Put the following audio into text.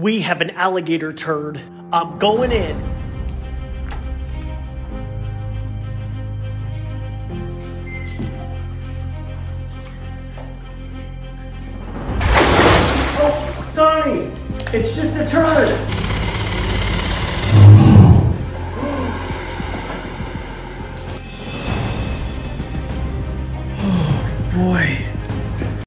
We have an alligator turd. I'm going in. Oh, sorry. It's just a turd.